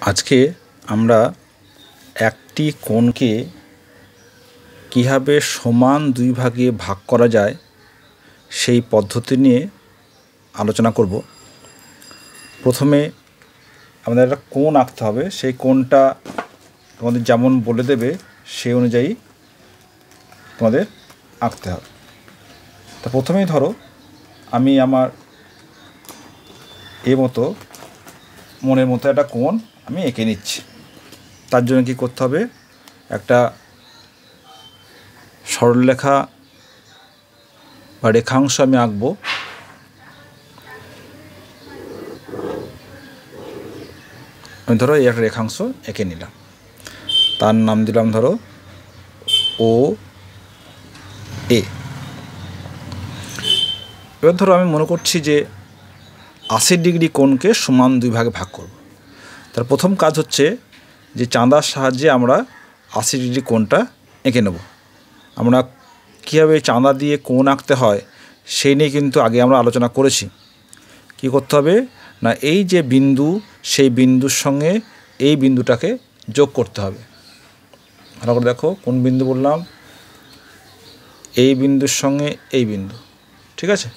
আজকে আমরা একটি কোণকে কীভাবে সমান দুই ভাগে ভাগ করা যায় সেই পদ্ধতি নিয়ে আলোচনা করব। প্রথমে আমাদের একটা কোণ আঁকতে হবে। সেই কোণটা তোমাদের যেমন বলে দেবে, সেই অনুযায়ী তোমাদের আঁকতে হবে। তা প্রথমেই ধরো, আমি আমার এ মতো, মনের মতো একটা কোণ আমি এঁকে নিচ্ছি। তার জন্য কী করতে হবে? একটা সরলরেখা বা রেখাংশ আমি আঁকবো। আমি ধরো এই একটা রেখাংশ এঁকে নিলাম। তার নাম দিলাম ধরো ও এ। এবার ধরো আমি মনে করছি যে আশি ডিগ্রি কোণকে সমান দুই ভাগে ভাগ করব। তার প্রথম কাজ হচ্ছে যে চাঁদার সাহায্যে আমরা আশি ডিগ্রি কোণটা এঁকে নেব। আমরা কীভাবে চাঁদা দিয়ে কোণ আঁকতে হয় সেই নিয়ে কিন্তু আগে আমরা আলোচনা করেছি। কি করতে হবে? না, এই যে বিন্দু, সেই বিন্দুর সঙ্গে এই বিন্দুটাকে যোগ করতে হবে। ভালো করে দেখো, কোন বিন্দু বললাম? এই বিন্দুর সঙ্গে এই বিন্দু, ঠিক আছে?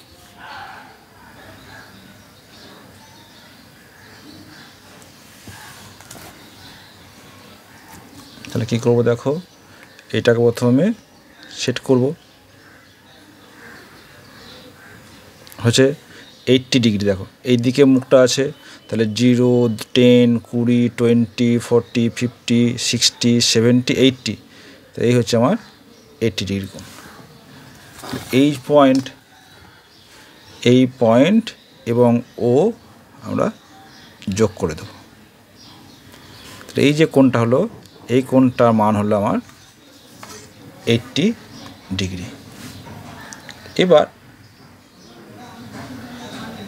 তাহলে কী করব দেখো? এটাকে প্রথমে সেট করব। হচ্ছে এইটটি ডিগ্রি দেখো। এই দিকে মুখটা আছে, তাহলে জিরো টেন কুড়ি twenty forty fifty sixty seventy eighty তো এই হচ্ছে আমার এইটটি ডিগ্রি কোণ। এই পয়েন্ট এই পয়েন্ট এবং ও আমরা যোগ করে দেবো। এই যে কোণটা হলো এই কোণটার মান হলো আমার এইটটি ডিগ্রি। এবার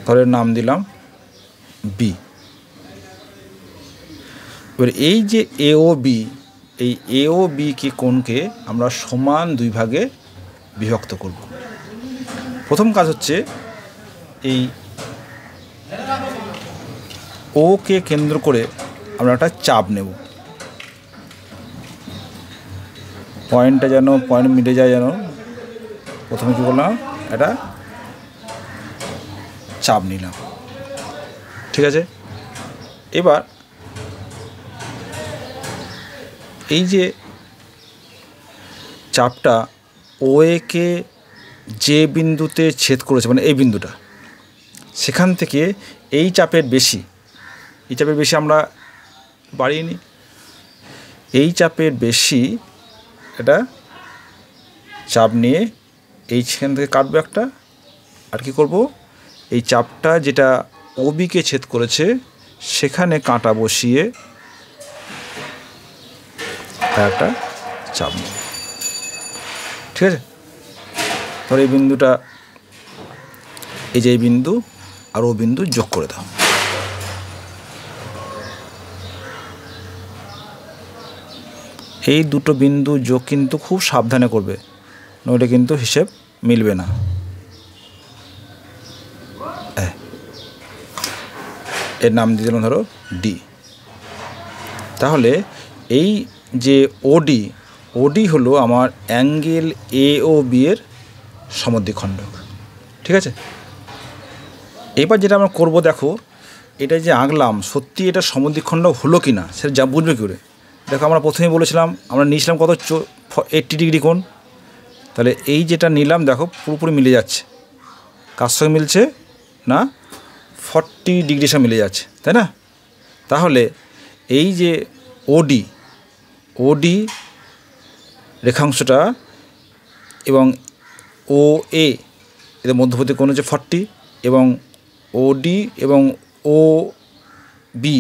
ধরে নাম দিলাম বি। এবার এই যে এ ও বি, এই এ ও বি কে কোণকে আমরা সমান দুই ভাগে বিভক্ত করব। প্রথম কাজ হচ্ছে এই ওকে কেন্দ্র করে আমরা একটা চাপ নেব। পয়েন্টটা যেন, পয়েন্ট মিটে যায় যেন, প্রথমে কী করলাম, একটা চাপ নিলাম। ঠিক আছে? এবার এই যে চাপটা ও একে যে বিন্দুতে ছেদ করেছে মানে এই বিন্দুটা, সেখান থেকে এই চাপের বেশি, এই চাপের বেশি আমরা বাড়িয়ে নিই। এই চাপের বেশি এটা চাপ নিয়ে এইখান থেকে কাটবো একটা। আর কি করব? এই চাপটা যেটা ওবিকে ছেদ করেছে, সেখানে কাঁটা বসিয়ে একটা চাপ নেব ঠিক আছে? ধর এই বিন্দুটা, এই যে এই বিন্দু আর ও বিন্দু যোগ করে দাও। এই দুটো বিন্দু যোগ কিন্তু খুব সাবধানে করবে, নইলে কিন্তু হিসেব মিলবে না। এর নাম দিয়ে দিলাম ধরো ডি তাহলে এই যে ওডি ওডি হলো আমার অ্যাঙ্গেল এ ও বি এর সমদ্বিখণ্ডক। ঠিক আছে? এবার যেটা আমরা করব দেখো এটা যে আঁকলাম, সত্যি এটা সমদ্বিখণ্ডক হলো কি না সেটা যা বুঝবে কী করে? দেখো আমরা প্রথমেই বলেছিলাম, আমরা নিয়েছিলাম কত? এইট্টি ডিগ্রি কোণ। তাহলে এই যেটা নিলাম, দেখো পুরোপুরি মিলে যাচ্ছে। কার সঙ্গে মিলছে? না ফর্টি ডিগ্রির সঙ্গে মিলে যাচ্ছে, তাই না? তাহলে এই যে ওডি ওডি রেখাংশটা এবং ও এ এদের মধ্যবর্তী কোণ হচ্ছে ফর্টি এবং ওডি এবং ও বি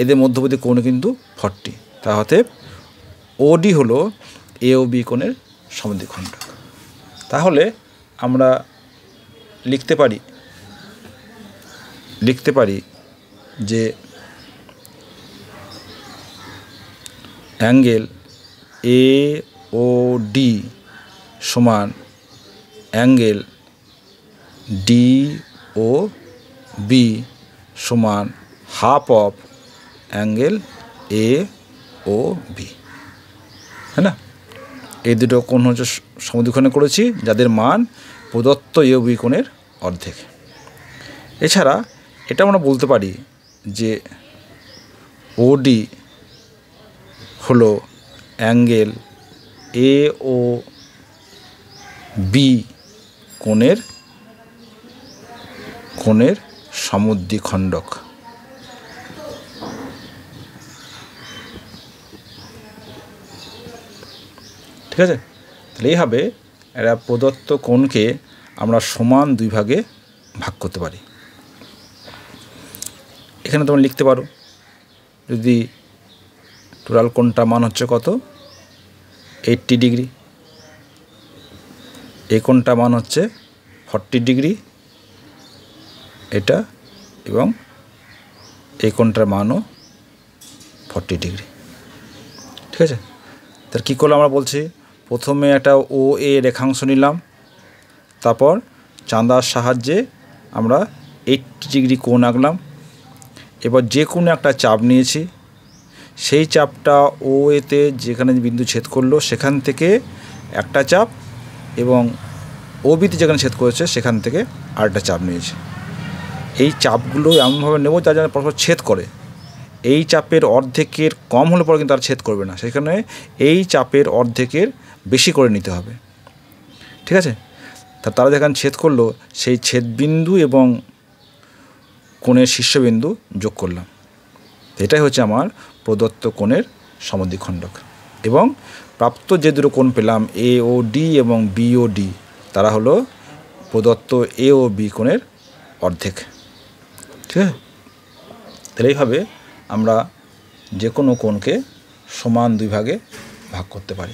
এদের মধ্যবর্তী কোণ কিন্তু ফর্টি তা হতে ওডি হলো এ ও বি কোণের সমদ্বিখণ্ডক তাহলে আমরা লিখতে পারি লিখতে পারি যে অ্যাঙ্গেল এ ও ডি সমান অ্যাঙ্গেল ডি ও বি সমান half of angle A O B. হ্যাঁ না? এই দুটো কোণ হচ্ছে সমদ্বিখণ্ডে করেছি, যাদের মান প্রদত্ত এ বি কোণের অর্ধেক। এছাড়া এটা আমরা বলতে পারি যে ওডি হলো অ্যাঙ্গেল এ ও বি কোণের কোণের সমদ্বিখণ্ডক। ঠিক আছে? তাহলে এইভাবে একটা প্রদত্ত কোণকে আমরা সমান দুই ভাগে ভাগ করতে পারি। এখানে তোমরা লিখতে পারো, যদি টোটাল কোণটা মান হচ্ছে কত? এইট্টি ডিগ্রি এই কোণটা মান হচ্ছে ফর্টি ডিগ্রি এটা এবং এই কোণটার মানও ফর্টি ডিগ্রি ঠিক আছে? তার কী করল আমরা বলছি? প্রথমে একটা ও এ রেখাংশ নিলাম। তারপর চাঁদার সাহায্যে আমরা এইটটি ডিগ্রি কোণ আঁকলাম। এবার যে কোনো একটা চাপ নিয়েছি। সেই চাপটা ও এতে যেখানে বিন্দু ছেদ করল, সেখান থেকে একটা চাপ এবং ও বিতে যেখানে ছেদ করেছে, সেখান থেকে আরেকটা চাপ নিয়েছে। এই চাপগুলো এমনভাবে নেব যা যেন পরস্পর ছেদ করে। এই চাপের অর্ধেকের কম হলে পরে কিন্তু আর ছেদ করবে না। সেখানে এই চাপের অর্ধেকের বেশি করে নিতে হবে। ঠিক আছে? তা তারা যেখানে ছেদ করল, সেই ছেদবিন্দু এবং কোণের শীর্ষবিন্দু যোগ করলাম। এটাই হচ্ছে আমার প্রদত্ত কোণের সমদ্বিখণ্ডক। এবং প্রাপ্ত যে দুটো কোণ পেলাম এ ও ডি এবং বি ও ডি তারা হলো প্রদত্ত এ ও বি কোণের অর্ধেক। ঠিক আছে? তাহলে এইভাবে আমরা যে কোনো কোণকে সমান দুই ভাগে ভাগ করতে পারি।